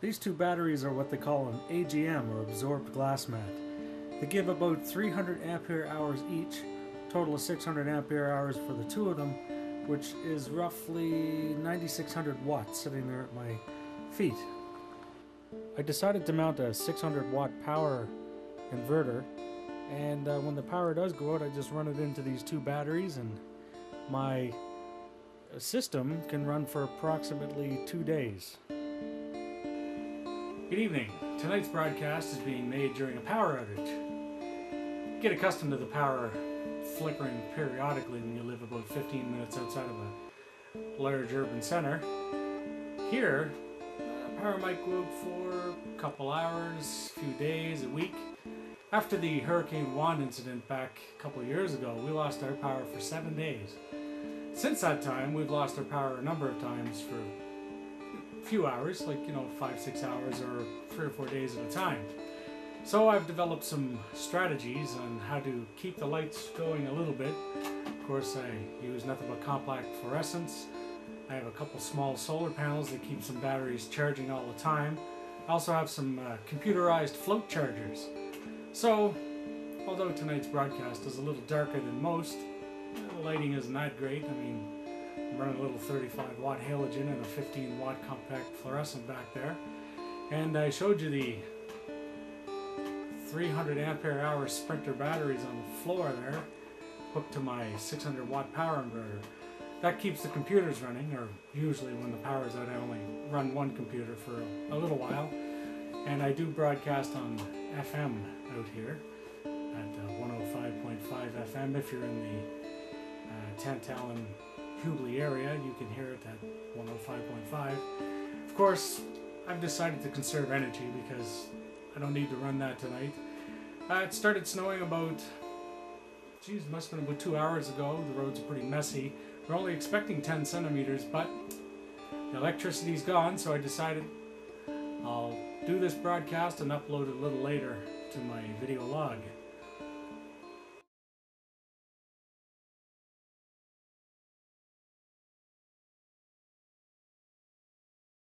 These two batteries are what they call an AGM or absorbed glass mat. They give about 300 ampere hours each, total of 600 ampere hours for the two of them, which is roughly 9600 watts sitting there at my feet. I decided to mount a 600 watt power inverter and uh, when the power does go out I just run it into these two batteries and my system can run for approximately two days. Good evening. Tonight's broadcast is being made during a power outage. Get accustomed to the power flickering periodically when you live about 15 minutes outside of a large urban center. Here, uh, power might go for a couple hours, a few days, a week. After the Hurricane Juan incident back a couple years ago, we lost our power for seven days. Since that time, we've lost our power a number of times for few hours, like, you know, five, six hours, or three or four days at a time. So I've developed some strategies on how to keep the lights going a little bit. Of course, I use nothing but compact fluorescence. I have a couple small solar panels that keep some batteries charging all the time. I also have some uh, computerized float chargers. So, although tonight's broadcast is a little darker than most, the lighting isn't that great. I mean, Running a little 35 watt halogen and a 15 watt compact fluorescent back there. And I showed you the 300 ampere hour Sprinter batteries on the floor there, hooked to my 600 watt power inverter. That keeps the computers running, or usually when the power's out, I only run one computer for a little while. And I do broadcast on FM out here at uh, 105.5 FM. If you're in the uh, Tantallon Hubley area, you can hear it at 105.5. Of course, I've decided to conserve energy because I don't need to run that tonight. Uh, it started snowing about, geez, must have been about two hours ago. The roads are pretty messy. We're only expecting 10 centimeters, but the electricity's gone, so I decided I'll do this broadcast and upload it a little later to my video log.